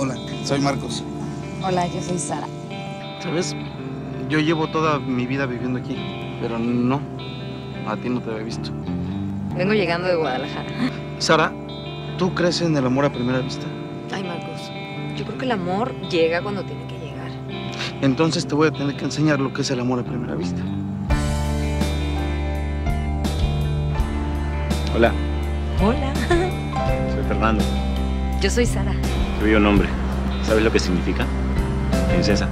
Hola, soy Marcos. Hola, yo soy Sara. ¿Sabes? Yo llevo toda mi vida viviendo aquí, pero no, a ti no te había visto. Vengo llegando de Guadalajara. Sara, ¿tú crees en el amor a primera vista? Ay, Marcos, yo creo que el amor llega cuando tiene que llegar. Entonces te voy a tener que enseñar lo que es el amor a primera vista. Hola, Hola. soy Fernando. Yo soy Sara. Soy un hombre. ¿Sabes lo que significa? Princesa.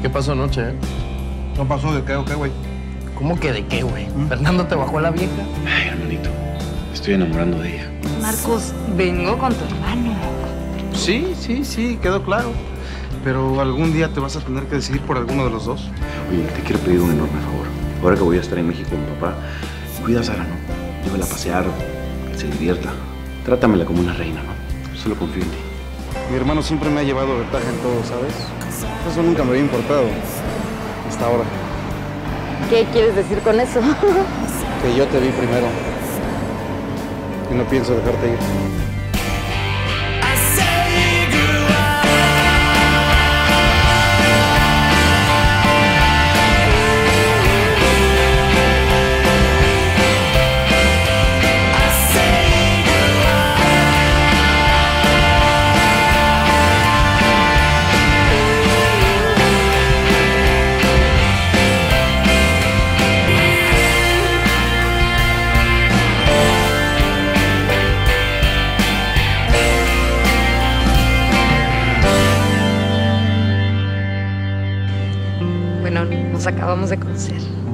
¿Qué pasó anoche, eh? ¿No pasó de qué o qué, güey? ¿Cómo que de qué, güey? ¿Fernando te bajó la vieja? Ay, hermanito. me Estoy enamorando de ella. Marcos, vengo con tu hermano. Sí, sí, sí, quedó claro. Pero algún día te vas a tener que decidir por alguno de los dos. Oye, te quiero pedir un enorme favor. Ahora que voy a estar en México con papá, cuida a Sara, ¿no? Llévala a pasear, que se divierta. Trátamela como una reina, ¿no? Solo confío en ti. Mi hermano siempre me ha llevado ventaja en todo, ¿sabes? Eso nunca me había importado. Hasta ahora. ¿Qué quieres decir con eso? Que yo te vi primero. Y no pienso dejarte ir. Bueno, nos acabamos de conocer.